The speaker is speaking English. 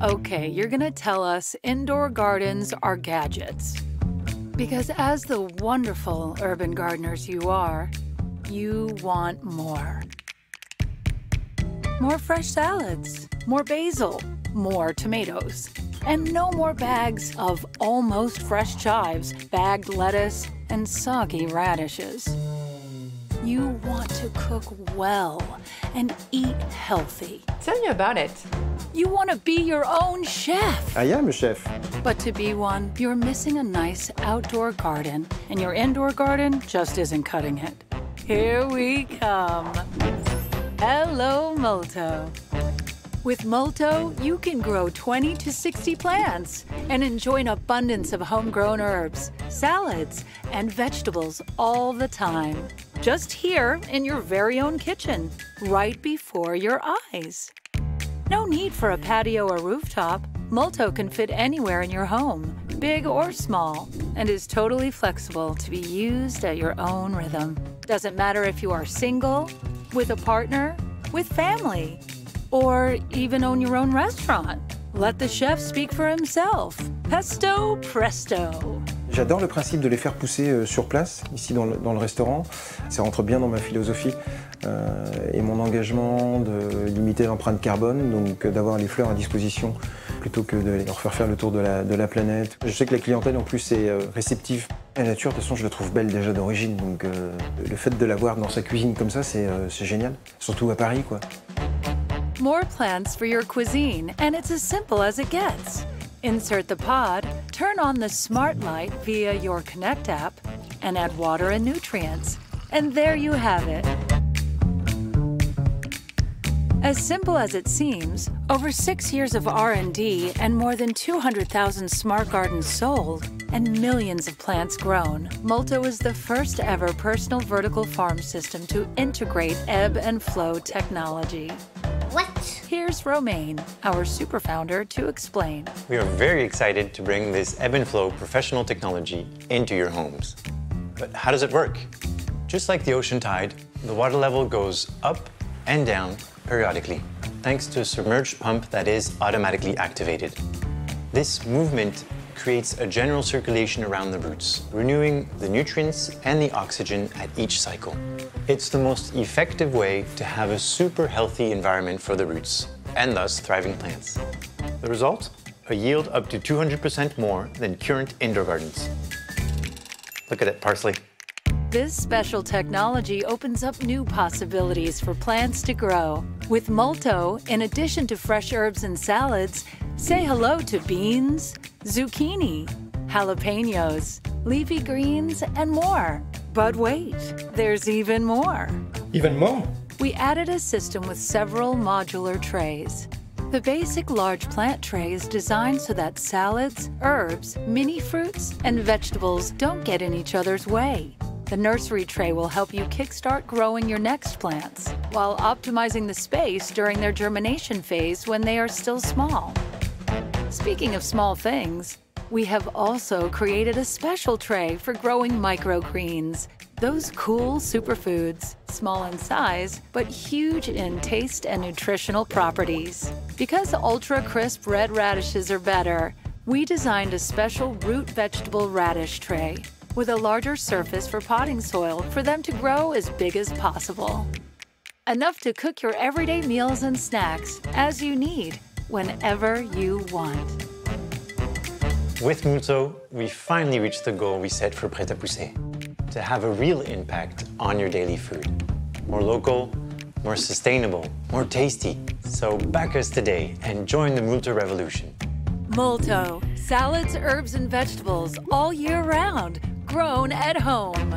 Okay, you're gonna tell us indoor gardens are gadgets. Because as the wonderful urban gardeners you are, you want more. More fresh salads, more basil, more tomatoes, and no more bags of almost fresh chives, bagged lettuce, and soggy radishes. You want to cook well and eat healthy. Tell me about it. You want to be your own chef. I am a chef. But to be one, you're missing a nice outdoor garden, and your indoor garden just isn't cutting it. Here we come. Hello, Multo. With Multo, you can grow 20 to 60 plants and enjoy an abundance of homegrown herbs, salads, and vegetables all the time. Just here in your very own kitchen, right before your eyes. No need for a patio or rooftop. Multo can fit anywhere in your home, big or small, and is totally flexible to be used at your own rhythm. Doesn't matter if you are single, with a partner, with family, or even own your own restaurant. Let the chef speak for himself. Pesto presto. J'adore le principe de les faire pousser euh, sur place, ici dans le, restaurant. Ça rentre bien dans ma philosophie euh, et mon engagement de limiter l'empreinte carbone, donc euh, d'avoir les fleurs à disposition plutôt que de leur faire faire le tour de la, planète. Je sais que la clientèle en plus est réceptive. La nature, de toute façon, je la trouve belle déjà d'origine, donc le fait de l'avoir dans sa cuisine comme ça, c'est c'est génial. Surtout à Paris, quoi. More plants for your cuisine, and it's as simple as it gets. Insert the pod, turn on the smart light via your Connect app, and add water and nutrients. And there you have it. As simple as it seems, over 6 years of R&D and more than 200,000 smart gardens sold and millions of plants grown, Multo is the first ever personal vertical farm system to integrate ebb and flow technology. What? Here's Romain, our super founder, to explain. We are very excited to bring this ebb and flow professional technology into your homes. But how does it work? Just like the ocean tide, the water level goes up and down periodically, thanks to a submerged pump that is automatically activated. This movement creates a general circulation around the roots, renewing the nutrients and the oxygen at each cycle. It's the most effective way to have a super healthy environment for the roots, and thus thriving plants. The result? A yield up to 200% more than current indoor gardens. Look at it, parsley. This special technology opens up new possibilities for plants to grow. With Multo, in addition to fresh herbs and salads, say hello to beans, zucchini, jalapenos, leafy greens, and more. But wait, there's even more. Even more We added a system with several modular trays. The basic large plant tray is designed so that salads, herbs, mini fruits, and vegetables don't get in each other's way. The nursery tray will help you kickstart growing your next plants while optimizing the space during their germination phase when they are still small. Speaking of small things, we have also created a special tray for growing microgreens. Those cool superfoods, small in size, but huge in taste and nutritional properties. Because ultra crisp red radishes are better, we designed a special root vegetable radish tray with a larger surface for potting soil for them to grow as big as possible. Enough to cook your everyday meals and snacks as you need, whenever you want. With Multo, we finally reached the goal we set for Pret à Pousser to have a real impact on your daily food. More local, more sustainable, more tasty. So back us today and join the Multo revolution. Multo, salads, herbs, and vegetables all year round, grown at home.